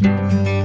Bye.